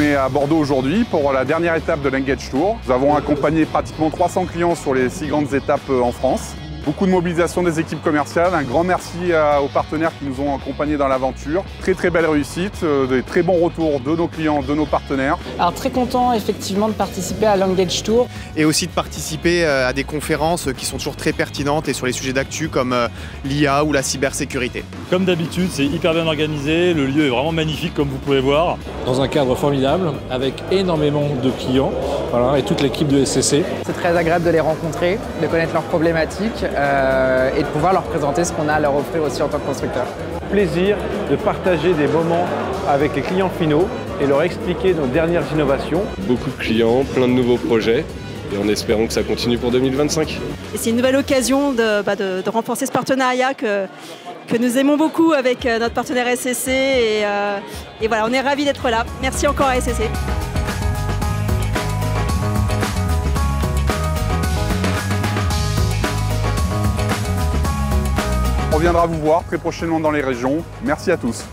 est à Bordeaux aujourd'hui pour la dernière étape de l'Engage Tour. Nous avons accompagné pratiquement 300 clients sur les six grandes étapes euh, en France. Beaucoup de mobilisation des équipes commerciales. Un grand merci aux partenaires qui nous ont accompagnés dans l'aventure. Très très belle réussite, euh, des très bons retours de nos clients, de nos partenaires. Alors très content effectivement de participer à l'Engage Tour. Et aussi de participer euh, à des conférences qui sont toujours très pertinentes et sur les sujets d'actu comme l'IA ou la cybersécurité. Comme d'habitude, c'est hyper bien organisé, le lieu est vraiment magnifique comme vous pouvez voir. Dans un cadre formidable, avec énormément de clients voilà, et toute l'équipe de SCC. C'est très agréable de les rencontrer, de connaître leurs problématiques euh, et de pouvoir leur présenter ce qu'on a à leur offrir aussi en tant que constructeur. Plaisir de partager des moments avec les clients finaux et leur expliquer nos dernières innovations. Beaucoup de clients, plein de nouveaux projets et en espérant que ça continue pour 2025. C'est une nouvelle occasion de, bah, de, de, renforcer ce partenariat que, que nous aimons beaucoup avec euh, notre partenaire SCC et, euh, et voilà, on est ravis d'être là. Merci encore à SCC. On reviendra vous voir très prochainement dans les régions. Merci à tous.